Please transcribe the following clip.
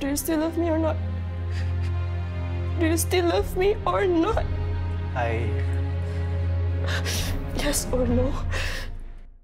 Do you still love me or not? Do you still love me or not? I... Yes or no?